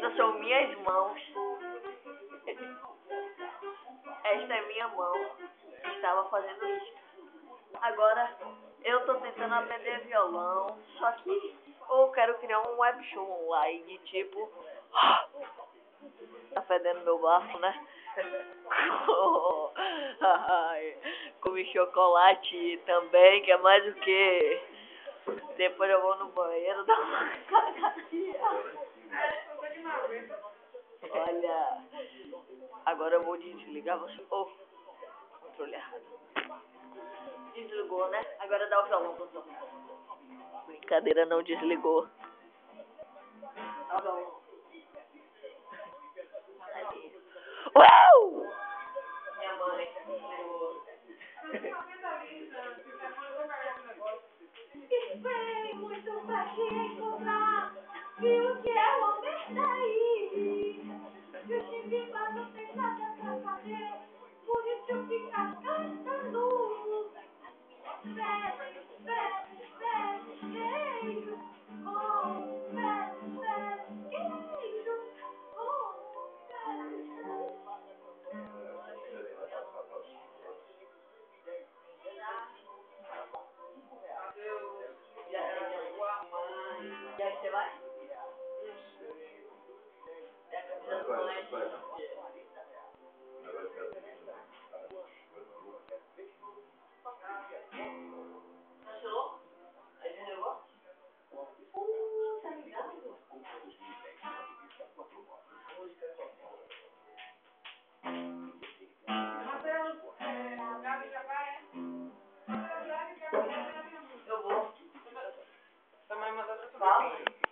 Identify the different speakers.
Speaker 1: Estas são minhas mãos. Esta é minha mão estava fazendo isso. Agora eu tô tentando aprender violão, só que eu quero criar um web show online, tipo. Tá fedendo meu bafo, né? Comi chocolate também, que é mais o que? Depois eu vou no banheiro uma Olha, agora eu vou desligar você. Oh, controle errado. Desligou, né? Agora dá o violão pro violão. Brincadeira, não desligou. Dá o violão. Uau! Minha mãe.
Speaker 2: Esperei muito pra Não tem nada pra fazer. Por isso eu fico cantando. Bebe, bebe, bebe, queijo. Oh, bebe, bebe, queijo. Bebe, bebe.
Speaker 1: E aí você vai? É a Eu